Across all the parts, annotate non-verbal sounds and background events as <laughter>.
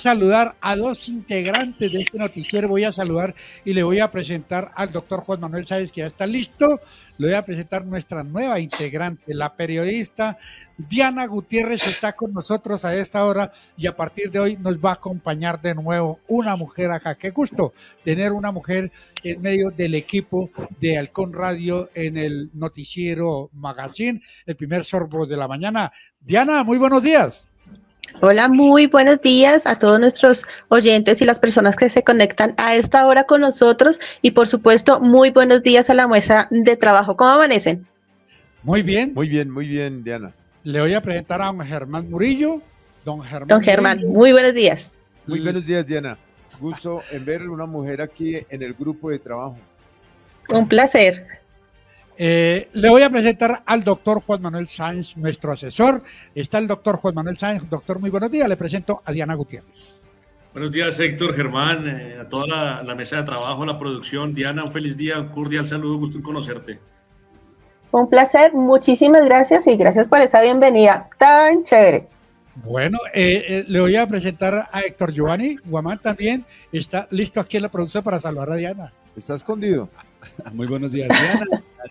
saludar a dos integrantes de este noticiero. Voy a saludar y le voy a presentar al doctor Juan Manuel Sáez, que ya está listo. Le voy a presentar nuestra nueva integrante, la periodista Diana Gutiérrez, está con nosotros a esta hora y a partir de hoy nos va a acompañar de nuevo una mujer acá. Qué gusto tener una mujer en medio del equipo de Halcón Radio en el noticiero Magazine, el primer sorbo de la mañana. Diana, muy buenos días. Hola, muy buenos días a todos nuestros oyentes y las personas que se conectan a esta hora con nosotros y por supuesto muy buenos días a la mesa de trabajo. ¿Cómo amanecen? Muy bien. Muy bien, muy bien, Diana. Le voy a presentar a don Germán Murillo. Don Germán. Don Germán, muy buenos días. Muy buenos días, Diana. Gusto en ver una mujer aquí en el grupo de trabajo. Un placer. Eh, le voy a presentar al doctor Juan Manuel Sáenz, nuestro asesor. Está el doctor Juan Manuel Sáenz. Doctor, muy buenos días. Le presento a Diana Gutiérrez. Buenos días, Héctor, Germán, eh, a toda la, mesa de trabajo, la producción. Diana, un feliz día, un cordial saludo, gusto en conocerte. Un placer, muchísimas gracias y gracias por esa bienvenida tan chévere. Bueno, eh, le voy a presentar a Héctor Giovanni. Guamán también está listo aquí en la producción para salvar a Diana. Está escondido. Muy buenos días, Diana.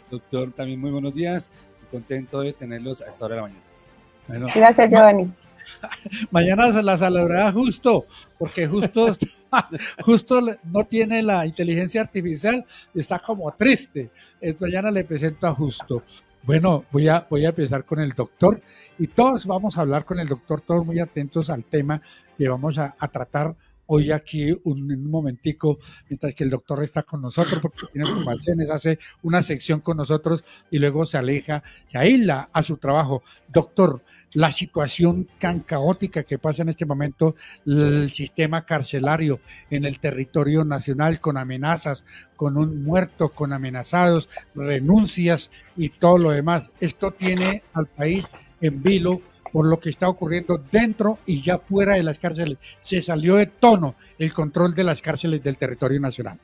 Doctor también muy buenos días. Contento de tenerlos a esta hora de la mañana. Gracias, Giovanni. <laughs> Mañana se la saludará justo, porque justo, <laughs> justo no tiene la inteligencia artificial, está como triste. Entonces mañana le presento a Justo. Bueno, voy a, voy a empezar con el doctor y todos vamos a hablar con el doctor, todos muy atentos al tema que vamos a, a tratar hoy aquí un, un momentico, mientras que el doctor está con nosotros, porque tiene ocupaciones, hace una sección con nosotros y luego se aleja, se aísla a su trabajo. Doctor, la situación tan caótica que pasa en este momento, el sistema carcelario en el territorio nacional con amenazas, con un muerto, con amenazados, renuncias y todo lo demás. Esto tiene al país en vilo por lo que está ocurriendo dentro y ya fuera de las cárceles. Se salió de tono el control de las cárceles del territorio nacional.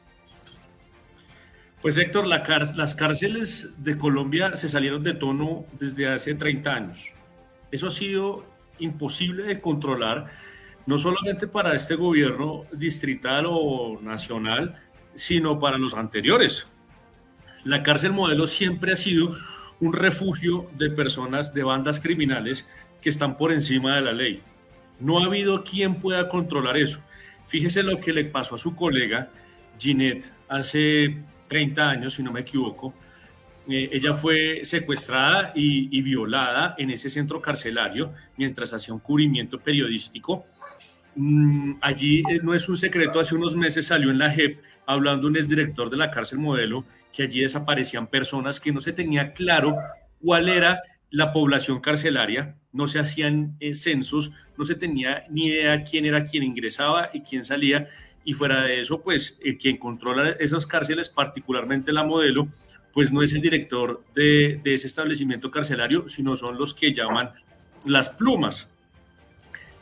Pues Héctor, las cárceles de Colombia se salieron de tono desde hace 30 años. Eso ha sido imposible de controlar, no solamente para este gobierno distrital o nacional, sino para los anteriores. La cárcel modelo siempre ha sido un refugio de personas de bandas criminales que están por encima de la ley. No ha habido quien pueda controlar eso. Fíjese lo que le pasó a su colega Ginette hace 30 años, si no me equivoco. Eh, ella fue secuestrada y, violada en ese centro carcelario mientras hacía un cubrimiento periodístico. Mm, allí eh, no es un secreto, hace unos meses salió en la JEP hablando un exdirector de la cárcel modelo que allí desaparecían personas que no se tenía claro cuál era la población carcelaria, no se hacían eh, censos, no se tenía ni idea quién era quien ingresaba y quién salía, y fuera de eso, pues quien controla esas cárceles, particularmente la modelo, pues no es el director de, ese establecimiento carcelario, sino son los que llaman las plumas.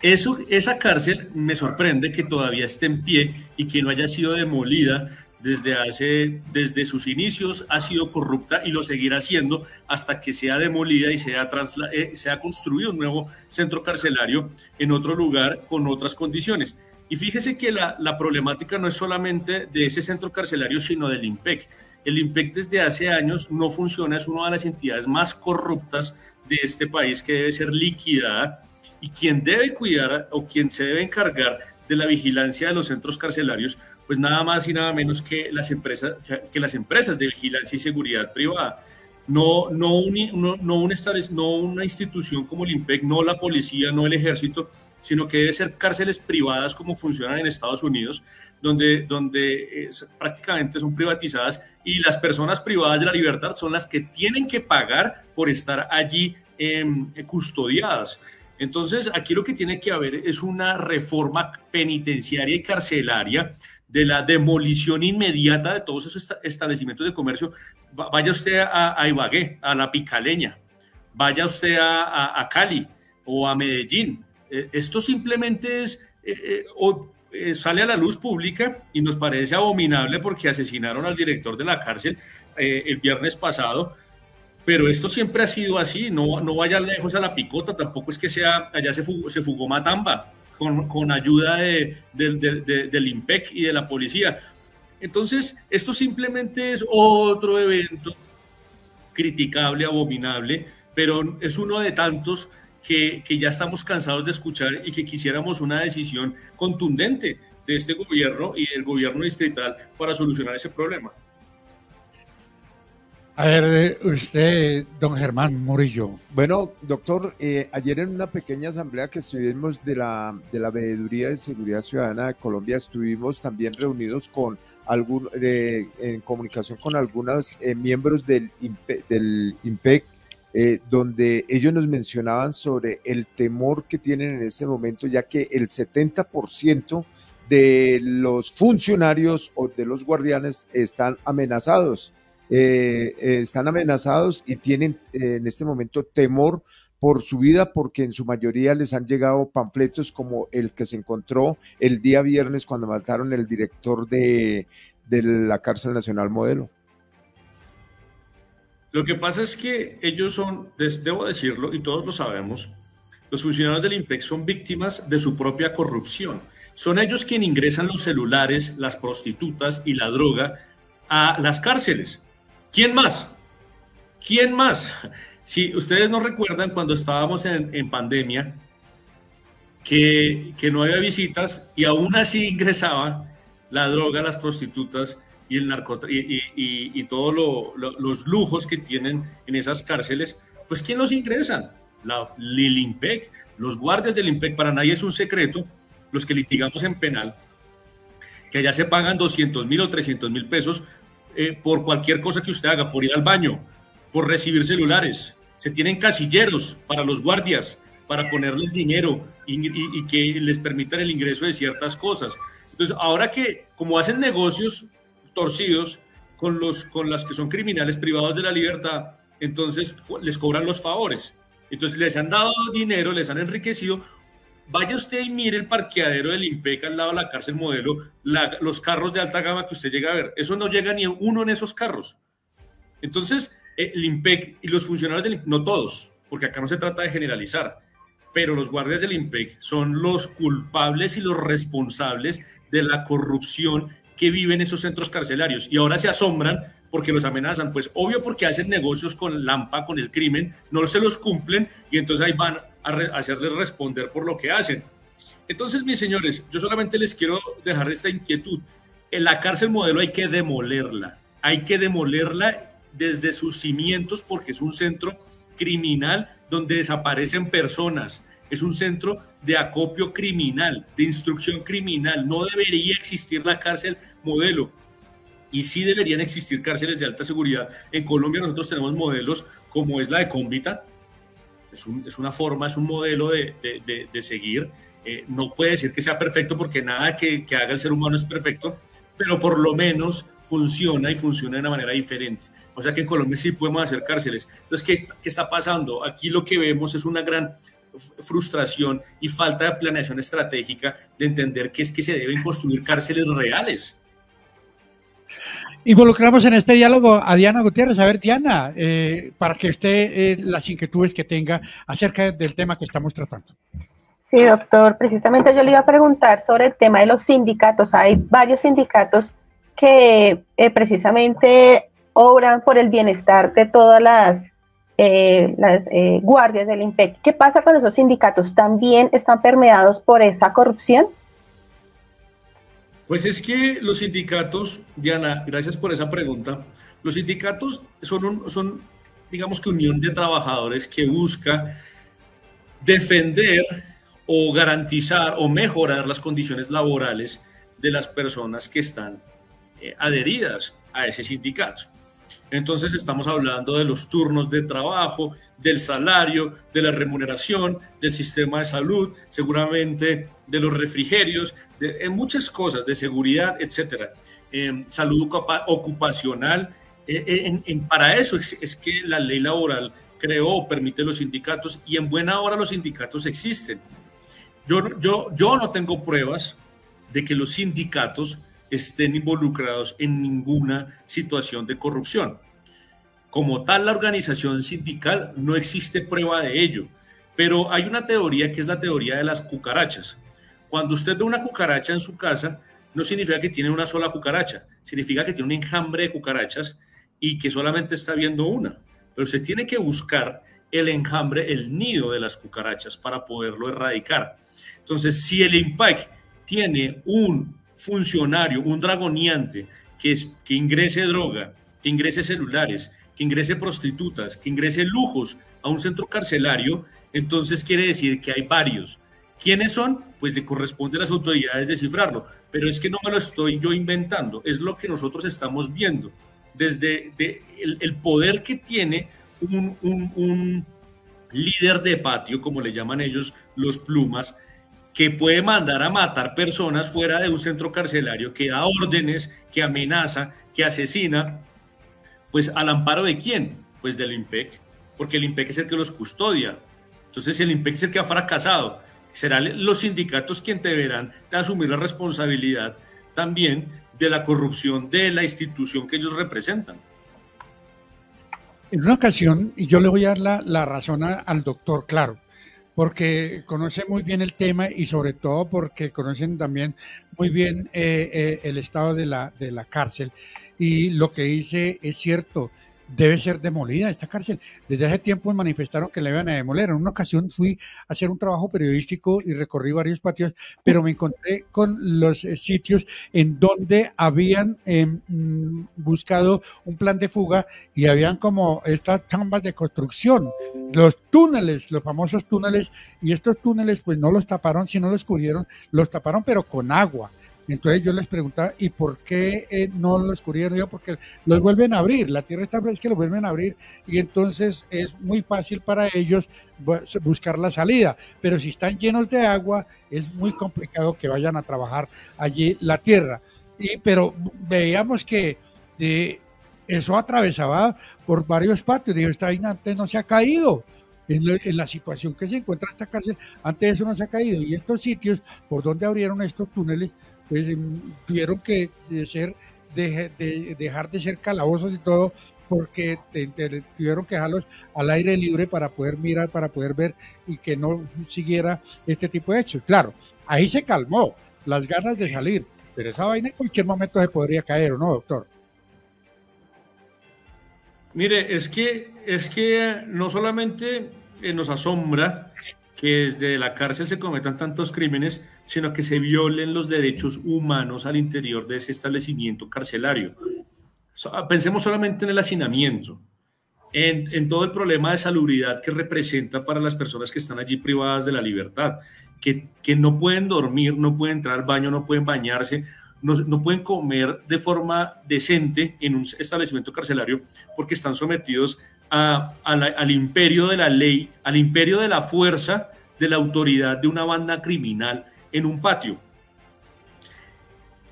Eso, esa cárcel me sorprende que todavía esté en pie y que no haya sido demolida desde, hace, desde sus inicios ha sido corrupta y lo seguirá siendo hasta que sea demolida y sea, eh, sea construido un nuevo centro carcelario en otro lugar con otras condiciones. Y fíjese que la, la problemática no es solamente de ese centro carcelario, sino del IMPEC. El IMPEC desde hace años no funciona, es una de las entidades más corruptas de este país que debe ser liquidada y quien debe cuidar o quien se debe encargar de la vigilancia de los centros carcelarios pues nada más y nada menos que las empresas, que las empresas de vigilancia y seguridad privada. No, no, un, no, no, no una institución como el IMPEC, no la policía, no el ejército, sino que debe ser cárceles privadas como funcionan en Estados Unidos, donde, donde prácticamente son privatizadas y las personas privadas de la libertad son las que tienen que pagar por estar allí em, custodiadas. Entonces, aquí lo que tiene que haber es una reforma penitenciaria y carcelaria de la demolición inmediata de todos esos establecimientos de comercio. Vaya usted a, Ibagué, a la Picaleña, vaya usted a, Cali o a Medellín. E, esto simplemente es, eh, eh, eh, sale a la luz pública y nos parece abominable porque asesinaron al director de la cárcel el viernes pasado. Pero esto siempre ha sido así, no, no vaya lejos a la picota, tampoco es que sea, allá se se fugó Matamba, con, ayuda del IMPEC y de la policía. Entonces, esto simplemente es otro evento criticable, abominable, pero es uno de tantos que, ya estamos cansados de escuchar y que quisiéramos una decisión contundente de este gobierno y del gobierno distrital para solucionar ese problema. A ver, usted, don Germán Murillo. Bueno, doctor, eh, ayer en una pequeña asamblea que estuvimos de la, de la Veeduría de Seguridad Ciudadana de Colombia, estuvimos también reunidos con algún, en comunicación con algunos eh, miembros del, del IMPEC eh, donde ellos nos mencionaban sobre el temor que tienen en este momento, ya que el 70% de los funcionarios o de los guardianes están amenazados, eh, están amenazados y tienen eh, en este momento temor por su vida porque en su mayoría les han llegado panfletos como el que se encontró el día viernes cuando mataron el director de, de la cárcel nacional modelo. Lo que pasa es que ellos son, debo decirlo, y todos lo sabemos, los funcionarios del IMPEC son víctimas de su propia corrupción. Son ellos quienes ingresan los celulares, las prostitutas y la droga a las cárceles. ¿Quién más? ¿Quién más? Si ustedes no recuerdan cuando estábamos en, pandemia, que, que, no había visitas y aún así ingresaban la droga, las prostitutas y, el y, y, todos los lujos que tienen en esas cárceles, pues ¿quién los ingresan? La, los guardias del IMPEC, para nadie es un secreto, los que litigamos en penal, que allá se pagan 200 mil o 300 mil pesos eh, por cualquier cosa que usted haga, por ir al baño, por recibir celulares. Se tienen casilleros para los guardias, para ponerles dinero y, que les permitan el ingreso de ciertas cosas. Entonces, ahora que como hacen negocios torcidos con, los, con las que son criminales privados de la libertad, entonces les cobran los favores. Entonces les han dado dinero, les han enriquecido. Vaya usted y mire el parqueadero del IMPEC al lado de la cárcel modelo, los carros de alta gama que usted llega a ver. Eso no llega ni uno en esos carros. Entonces, eh, el IMPEC y los funcionarios del IMPEC, no todos, porque acá no se trata de generalizar, pero los guardias del IMPEC son los culpables y los responsables de la corrupción que viven esos centros carcelarios y ahora se asombran porque los amenazan, pues obvio porque hacen negocios con Lampa, con el crimen, no se los cumplen y entonces ahí van a hacerles responder por lo que hacen. Entonces, mis señores, yo solamente les quiero dejar esta inquietud. En la cárcel modelo hay que demolerla, hay que demolerla desde sus cimientos porque es un centro criminal donde desaparecen personas, es un centro de acopio criminal, de instrucción criminal. No debería existir la cárcel modelo. Y sí deberían existir cárceles de alta seguridad. En Colombia nosotros tenemos modelos como es la de Cómbita. Es, es una forma, es un modelo de, de, seguir. Eh, no puede decir que sea perfecto porque nada que, que haga el ser humano es perfecto, pero por lo menos funciona y funciona de una manera diferente. O sea que en Colombia sí podemos hacer cárceles. Entonces, ¿qué, ¿qué, está pasando? Aquí lo que vemos es una gran frustración y falta de planeación estratégica de entender que es que se deben construir cárceles reales. Involucramos en este diálogo a Diana Gutiérrez. A ver, Diana, eh, para que usted eh, las inquietudes que tenga acerca del tema que estamos tratando. Sí, doctor. Precisamente yo le iba a preguntar sobre el tema de los sindicatos. Hay varios sindicatos que eh, precisamente obran por el bienestar de todas las eh, las guardias del IMPEC. ¿Qué pasa con esos sindicatos? ¿También están permeados por esa corrupción? Pues es que los sindicatos, Diana, gracias por esa pregunta. Los sindicatos son, son digamos que unión de trabajadores que busca defender o garantizar o mejorar las condiciones laborales de las personas que están eh, adheridas a ese sindicato. Entonces estamos hablando de los turnos de trabajo, del salario, de la remuneración, del sistema de salud, seguramente de los refrigerios, de, muchas cosas, de seguridad, etcétera. Em, salud ocupacional. Eh, eh, en, para eso es, que la ley laboral creó permite los sindicatos y en buena hora los sindicatos existen. Yo, yo no tengo pruebas de que los sindicatos estén involucrados en ninguna situación de corrupción. Como tal, la organización sindical no existe prueba de ello, pero hay una teoría que es la teoría de las cucarachas. Cuando usted ve una cucaracha en su casa, no significa que tiene una sola cucaracha, significa que tiene un enjambre de cucarachas y que solamente está viendo una. Pero se tiene que buscar el enjambre, el nido de las cucarachas para poderlo erradicar. Entonces, si el IMPAC tiene un funcionario, un dragoniante que, es, que ingrese droga, que ingrese celulares, que ingrese prostitutas, que ingrese lujos a un centro carcelario, entonces quiere decir que hay varios. ¿Quiénes son? Pues le corresponde a las autoridades descifrarlo. Pero es que no me lo estoy yo inventando, es lo que nosotros estamos viendo. Desde el, poder que tiene un, un líder de patio, como le llaman ellos los plumas, que puede mandar a matar personas fuera de un centro carcelario, que da órdenes, que amenaza, que asesina, pues al amparo de quién? Pues del IMPEC, porque el IMPEC es el que los custodia. Entonces el IMPEC es el que ha fracasado. Serán los sindicatos quienes deberán de asumir la responsabilidad también de la corrupción de la institución que ellos representan. En una ocasión, y yo le voy a dar la, la razón al doctor, claro, porque conoce muy bien el tema y sobre todo porque conocen también muy bien eh, eh, el estado de la, de la cárcel. Y lo que dice es cierto, debe ser demolida esta cárcel. Desde hace tiempo manifestaron que la iban a demoler. En una ocasión fui a hacer un trabajo periodístico y recorrí varios patios, pero me encontré con los eh, sitios en donde habían em, mm, buscado un plan de fuga y habían como estas chambas de construcción, los túneles, los famosos túneles, y estos túneles pues no los taparon, sino los cubrieron, los taparon pero con agua entonces yo les preguntaba, ¿y por qué eh, no lo descubrieron? Yo, porque los vuelven a abrir, la tierra está es que los vuelven a abrir y entonces es muy fácil para ellos buscar la salida. Pero si están llenos de agua, es muy complicado que vayan a trabajar allí la tierra. Y, pero veíamos que eso atravesaba por varios patios. Digo, esta vaina antes no se ha caído. En, en, la situación que se encuentra esta cárcel, antes eso no se ha caído. Y estos sitios por donde abrieron estos túneles, pues em, tuvieron que ser, de, dejar de ser calabozos y todo porque tuvieron que dejarlos al aire libre para poder mirar, para poder ver y que no siguiera este tipo de hechos. Claro, ahí se calmó las ganas de salir, pero esa vaina en cualquier momento se podría caer, ¿o no, doctor? Mire, es que, es que no solamente eh, nos asombra que desde la cárcel se cometan tantos crímenes, sino que se violen los derechos humanos al interior de ese establecimiento carcelario. Pensemos solamente en el hacinamiento, en, todo el problema de salubridad que representa para las personas que están allí privadas de la libertad, que, que no pueden dormir, no pueden entrar al baño, no pueden bañarse, no, no, pueden comer de forma decente en un establecimiento carcelario porque están sometidos al imperio de la ley, al imperio de la fuerza, de la autoridad de una banda criminal en un patio.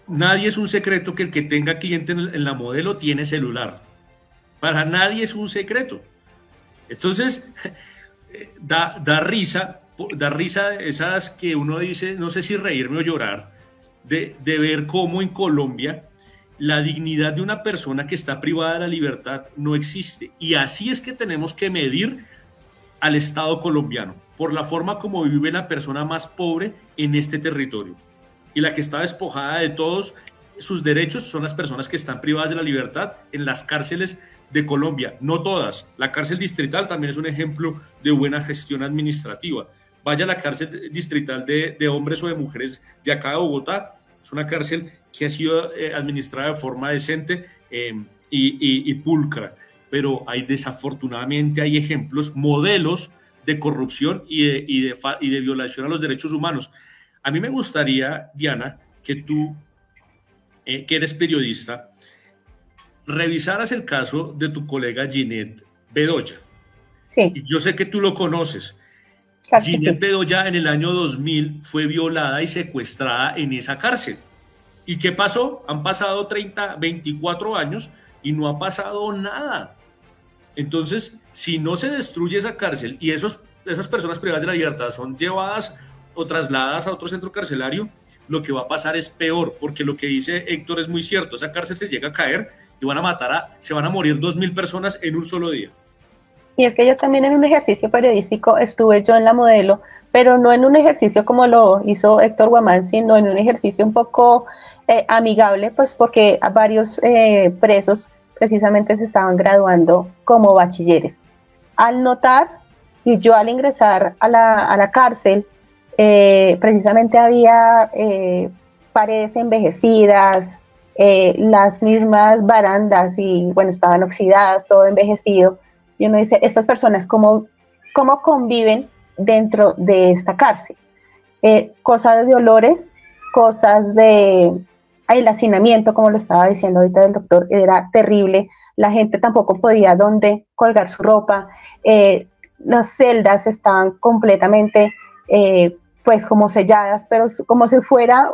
Nadie es un secreto que el que tenga cliente en la modelo tiene celular. Para nadie es un secreto. Entonces, <laughs> da, da risa, da risa esas que uno dice, no sé si reírme o llorar, de, de ver cómo en Colombia la dignidad de una persona que está privada de la libertad no existe. Y así es que tenemos que medir al Estado colombiano, por la forma como vive la persona más pobre en este territorio. Y la que está despojada de todos sus derechos son las personas que están privadas de la libertad en las cárceles de Colombia. No todas. La cárcel distrital también es un ejemplo de buena gestión administrativa. Vaya a la cárcel distrital de, de hombres o de mujeres de acá de Bogotá. Es una cárcel que ha sido eh, administrada de forma decente eh, y, pulcra, pero hay desafortunadamente hay ejemplos, modelos de corrupción y de, y, de, y de violación a los derechos humanos. A mí me gustaría, Diana, que tú, eh, que eres periodista, revisaras el caso de tu colega Ginette Bedoya. Sí. Yo sé que tú lo conoces. Ginette Bedoya en el año 2000 fue violada y secuestrada en esa cárcel. ¿Y qué pasó? Han pasado 30, 24 años y no ha pasado nada. Entonces, si no se destruye esa cárcel y esos, esas personas privadas de la libertad son llevadas o trasladadas a otro centro carcelario, lo que va a pasar es peor, porque lo que dice Héctor es muy cierto, esa cárcel se llega a caer y van a matar a, se van a morir dos mil personas en un solo día. Y es que yo también en un ejercicio periodístico estuve yo en la modelo, pero no en un ejercicio como lo hizo Héctor Guamán, sino en un ejercicio un poco eh, amigable, pues porque varios eh, presos precisamente se estaban graduando como bachilleres. Al notar, y yo al ingresar a la, a la cárcel, eh, precisamente había paredes envejecidas, las mismas barandas y bueno, estaban oxidadas, todo envejecido. Y uno dice, estas personas, ¿cómo, cómo conviven dentro de esta cárcel? cosas de olores, cosas de el hacinamiento, como lo estaba diciendo ahorita el doctor, era terrible. La gente tampoco podía dónde colgar su ropa. Eh, las celdas estaban completamente, eh, pues, como selladas, pero como si fuera,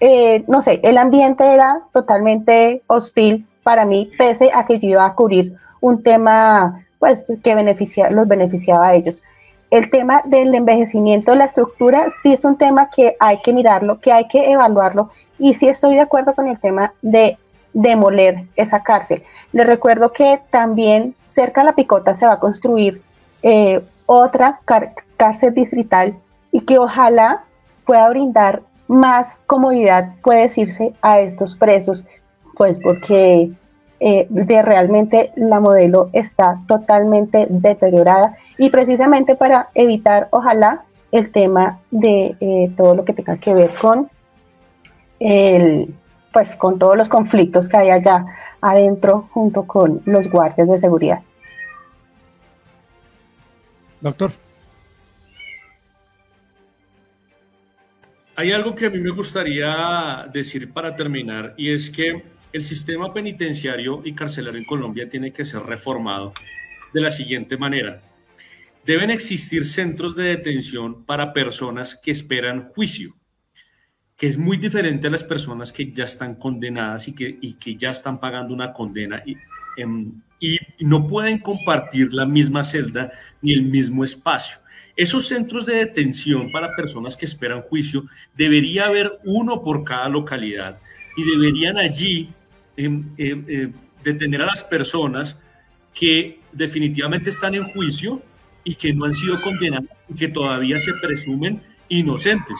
eh, no sé, el ambiente era totalmente hostil para mí, pese a que yo iba a cubrir un tema, pues, que beneficia, los beneficiaba a ellos el tema del envejecimiento de la estructura sí es un tema que hay que mirarlo, que hay que evaluarlo y sí estoy de acuerdo con el tema de demoler esa cárcel. Les recuerdo que también cerca de la Picota se va a construir eh, otra cárcel distrital y que ojalá pueda brindar más comodidad, puede decirse, a estos presos, pues porque eh, de realmente la modelo está totalmente deteriorada y precisamente para evitar, ojalá, el tema de eh, todo lo que tenga que ver con el, pues con todos los conflictos que hay allá adentro junto con los guardias de seguridad. Doctor. Hay algo que a mí me gustaría decir para terminar y es que el sistema penitenciario y carcelario en Colombia tiene que ser reformado de la siguiente manera. Deben existir centros de detención para personas que esperan juicio, que es muy diferente a las personas que ya están condenadas y que, y que ya están pagando una condena y, em, y no pueden compartir la misma celda ni el mismo espacio. Esos centros de detención para personas que esperan juicio debería haber uno por cada localidad y deberían allí detener a las personas que definitivamente están en juicio y que no han sido condenados y que todavía se presumen inocentes.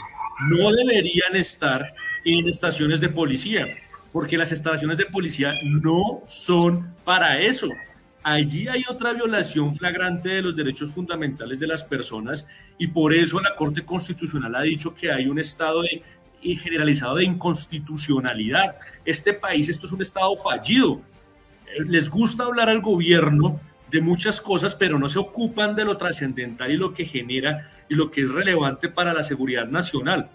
No deberían estar en estaciones de policía, porque las estaciones de policía no son para eso. Allí hay otra violación flagrante de los derechos fundamentales de las personas y por eso la Corte Constitucional ha dicho que hay un estado de, generalizado de inconstitucionalidad. Este país, esto es un estado fallido. Les gusta hablar al gobierno de muchas cosas, pero no se ocupan de lo trascendental y lo que genera y lo que es relevante para la seguridad nacional.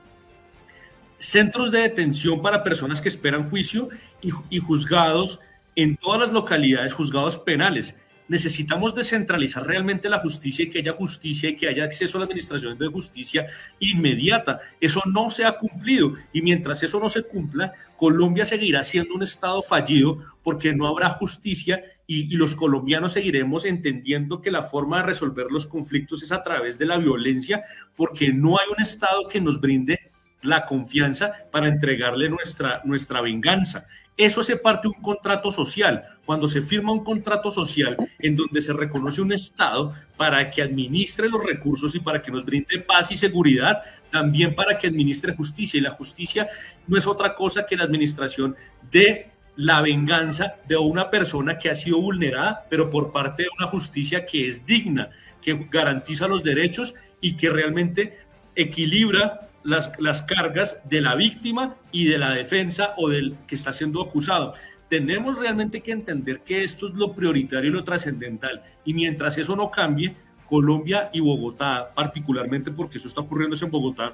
Centros de detención para personas que esperan juicio y, y juzgados en todas las localidades, juzgados penales necesitamos descentralizar realmente la justicia y que haya justicia y que haya acceso a la administración de justicia inmediata. Eso no se ha cumplido y mientras eso no se cumpla, Colombia seguirá siendo un Estado fallido porque no habrá justicia y, los colombianos seguiremos entendiendo que la forma de resolver los conflictos es a través de la violencia porque no hay un Estado que nos brinde la confianza para entregarle nuestra, nuestra venganza. Eso hace parte de un contrato social. Cuando se firma un contrato social en donde se reconoce un Estado para que administre los recursos y para que nos brinde paz y seguridad, también para que administre justicia. Y la justicia no es otra cosa que la administración de la venganza de una persona que ha sido vulnerada, pero por parte de una justicia que es digna, que garantiza los derechos y que realmente equilibra las, cargas de la víctima y de la defensa o del que está siendo acusado. Tenemos realmente que entender que esto es lo prioritario y lo trascendental. Y mientras eso no cambie, Colombia y Bogotá, particularmente porque eso está ocurriendo en Bogotá,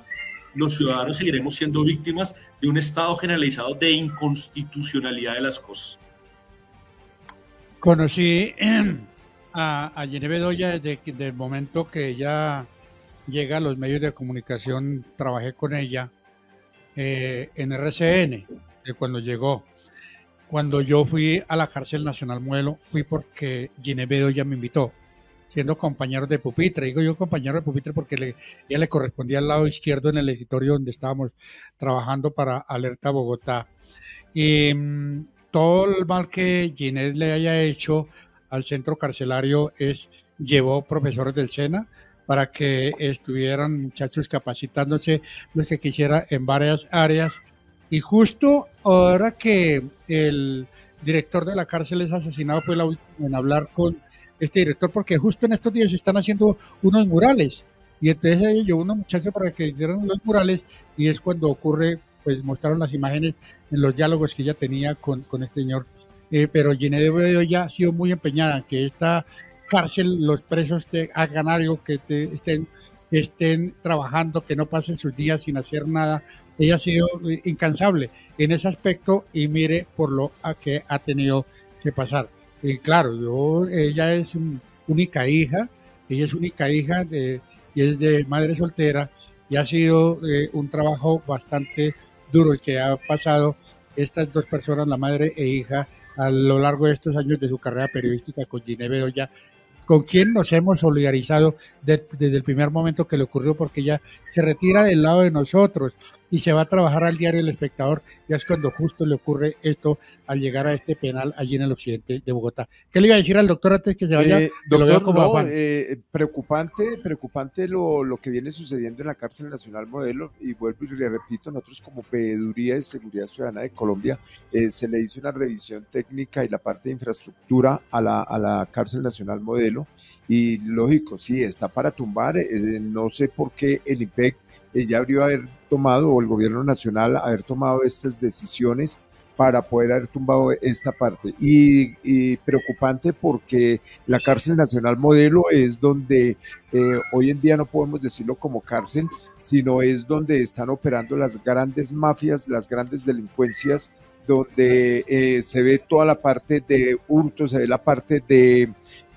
los ciudadanos seguiremos siendo víctimas de un estado generalizado de inconstitucionalidad de las cosas. Conocí <clears throat> a, a Bedoya desde, desde el momento que ella llega a los medios de comunicación, trabajé con ella eh, en RCN, de cuando llegó. Cuando yo fui a la cárcel nacional Muelo, fui porque Ginevedo ya me invitó, siendo compañero de pupitre. Digo yo compañero de pupitre porque le, ella le correspondía al lado izquierdo en el editorio donde estábamos trabajando para Alerta Bogotá. Y mm, todo el mal que Ginés le haya hecho al centro carcelario es llevó profesores del SENA para que estuvieran muchachos capacitándose los que quisiera en varias áreas. Y justo ahora que el director de la cárcel es asesinado, fue la última en hablar con este director, porque justo en estos días se están haciendo unos murales. Y entonces ella llevó unos muchachos para que hicieran los murales y es cuando ocurre, pues mostraron las imágenes en los diálogos que ella tenía con, con este señor. Eh, pero Ginebra ya ha sido muy empeñada en que esta cárcel, los presos te hagan algo, que estén, estén trabajando, que no pasen sus días sin hacer nada. Ella ha sido incansable en ese aspecto y mire por lo que ha tenido que pasar. Y claro, ella es única hija, ella es única hija de, y es de madre soltera y ha sido eh, un trabajo bastante duro el que ha pasado estas dos personas, la madre e hija, a lo largo de estos años de su carrera periodística con Ginebra Bedoya con quien nos hemos solidarizado desde el primer momento que le ocurrió, porque ella se retira del lado de nosotros y se va a trabajar al diario El Espectador, ya es cuando justo le ocurre esto al llegar a este penal allí en el occidente de Bogotá. ¿Qué le iba a decir al doctor antes que se vaya? Eh, doctor, como eh, preocupante, preocupante lo, lo, que viene sucediendo en la cárcel nacional modelo, y vuelvo y le repito, nosotros como Pediduría de Seguridad Ciudadana de Colombia, eh, se le hizo una revisión técnica y la parte de infraestructura a la, a la cárcel nacional modelo, y lógico, sí, está para tumbar, no sé por qué el IPEC ya habría haber tomado, o el gobierno nacional haber tomado estas decisiones para poder haber tumbado esta parte. Y, preocupante porque la cárcel nacional modelo es donde eh, hoy en día no podemos decirlo como cárcel, sino es donde están operando las grandes mafias, las grandes delincuencias, donde eh, se ve toda la parte de hurto, se ve la parte de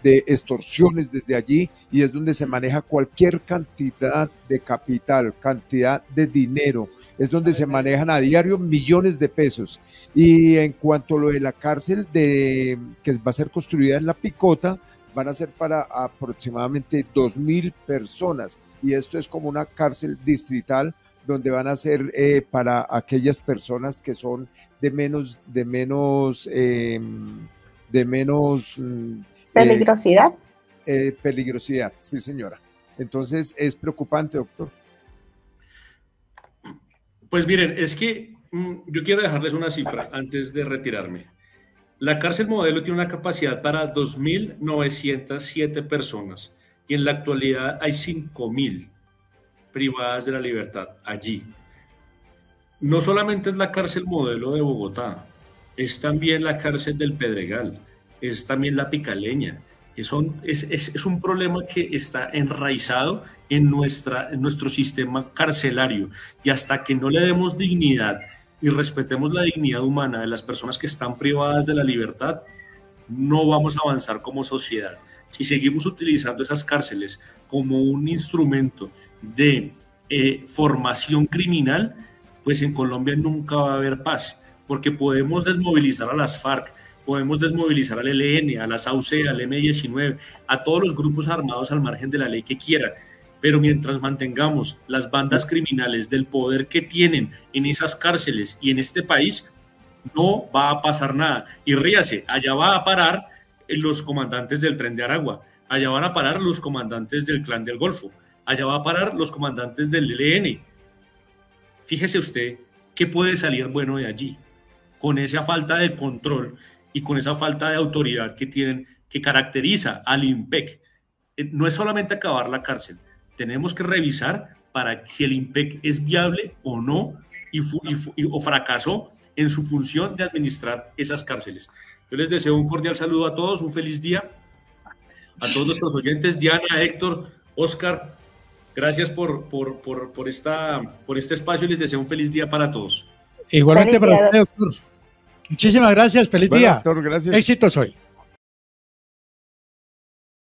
de extorsiones desde allí y es donde se maneja cualquier cantidad de capital, cantidad de dinero. Es donde se manejan a diario millones de pesos. Y en cuanto a lo de la cárcel de, que va a ser construida en La Picota, van a ser para aproximadamente dos mil personas. Y esto es como una cárcel distrital donde van a ser eh, para aquellas personas que son de menos, de menos, em, de menos mm, Peligrosidad. Eh, peligrosidad, sí señora. Entonces es preocupante, doctor. Pues miren, es que mm, yo quiero dejarles una cifra antes de retirarme. La cárcel modelo tiene una capacidad para 2.907 personas y en la actualidad hay 5.000 privadas de la libertad allí. No solamente es la cárcel modelo de Bogotá, es también la cárcel del Pedregal, es también la picaleña. Es un, problema que está enraizado en, nuestra, nuestro sistema carcelario y hasta que no le demos dignidad y respetemos la dignidad humana de las personas que están privadas de la libertad, no vamos a avanzar como sociedad. Si seguimos utilizando esas cárceles como un instrumento de eh, formación criminal, pues en Colombia nunca va a haber paz, porque podemos desmovilizar a las FARC, podemos desmovilizar al ELN, a la SAUC, al M19, a todos los grupos armados al margen de la ley que quieran. Pero mientras mantengamos las bandas criminales del poder que tienen en esas cárceles y en este país, no va a pasar nada. Y ríase, allá va a parar los comandantes del tren de Aragua, allá van a parar los comandantes del clan del Golfo, allá va a parar los comandantes del ELN. Fíjese usted qué puede salir bueno de allí, con esa falta de control y con esa falta de autoridad que tienen, que caracteriza al IMPEC. Eh, no es solamente acabar la cárcel, tenemos que revisar para si el IMPEC es viable o no y, o fracasó en su función de administrar esas cárceles. Yo les deseo un cordial saludo a todos, un feliz día a todos nuestros oyentes, Diana, Héctor, Oscar, gracias por, por, por, por, esta, por este espacio y les deseo un feliz día para todos. Igualmente para usted, doctor. Muchísimas gracias, feliz día. Doctor, gracias. Éxitos hoy.